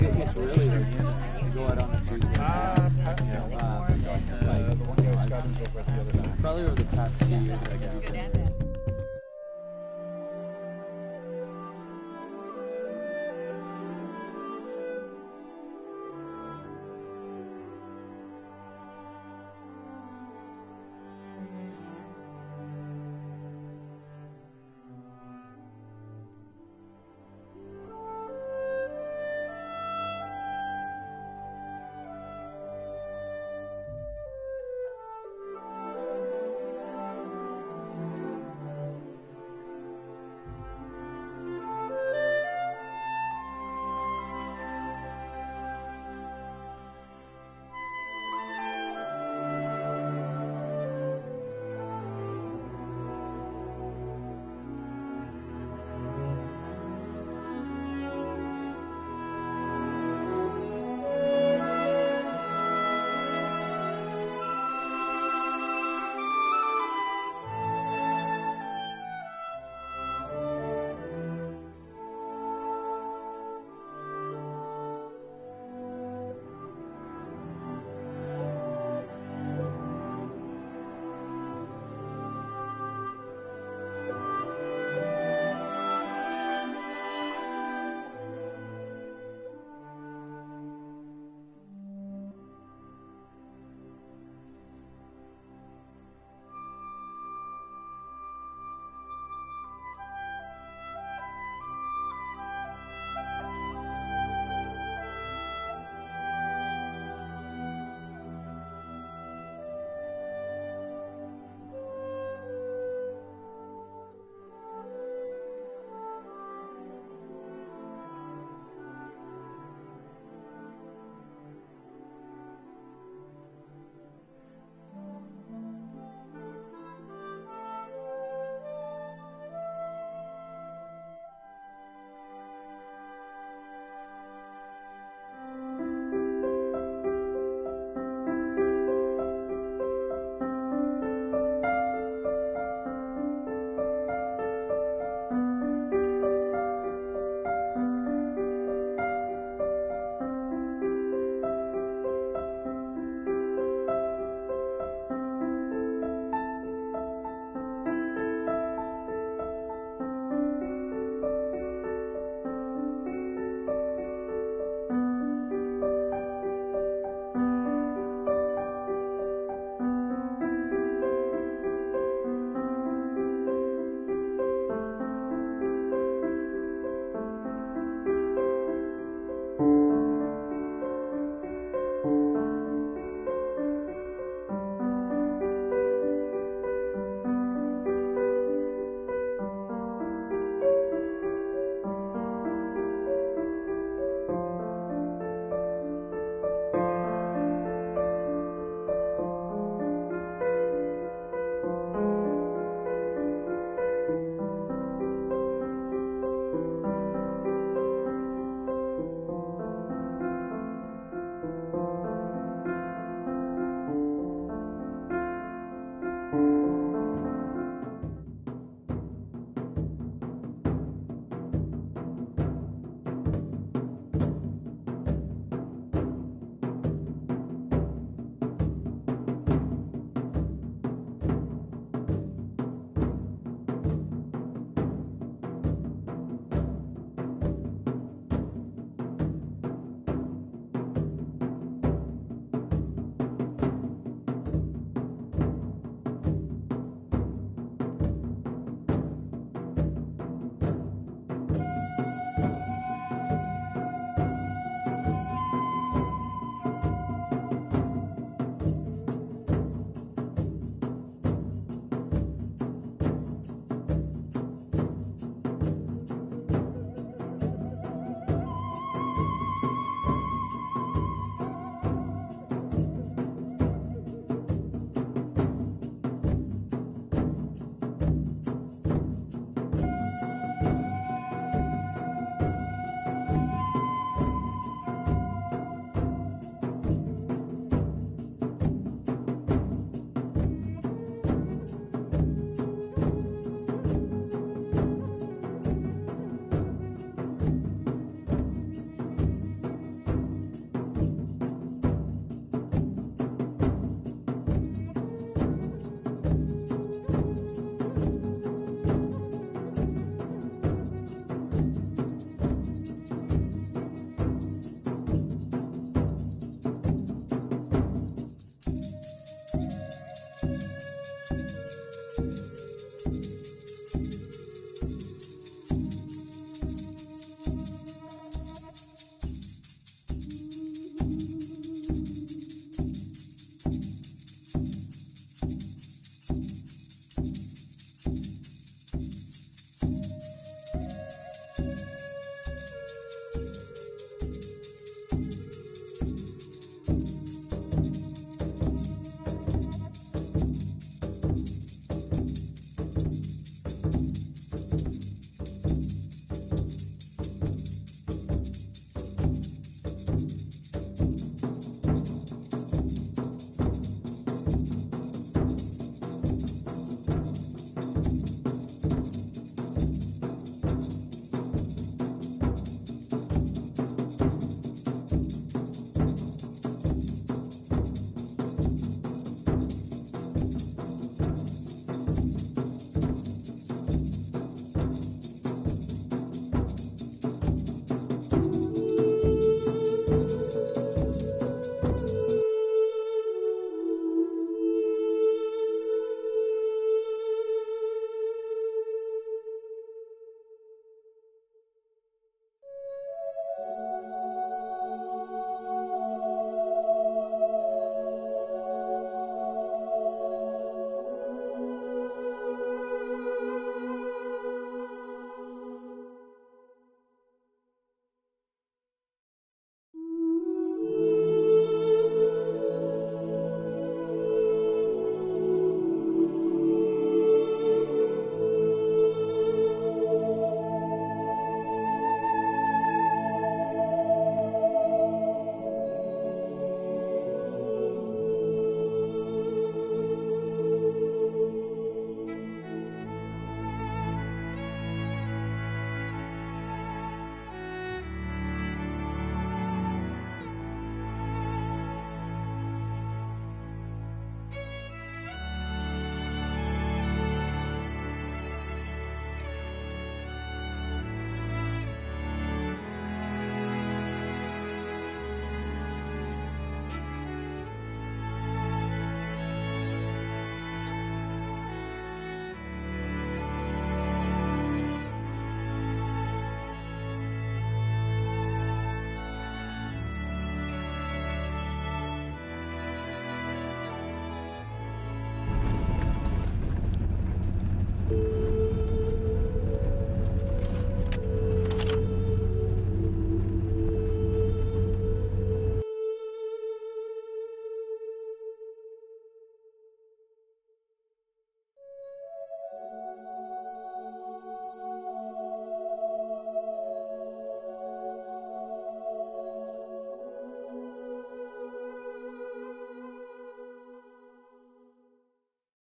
really go out on the street. Probably over the past few years, I guess.